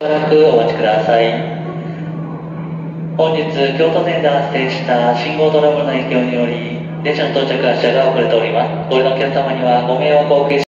しばらくお待ちください。本日、京都線で発生した信号トラブルの影響により、電車の到着発車が遅れております。ご利用のお客様にはご迷惑をおかけ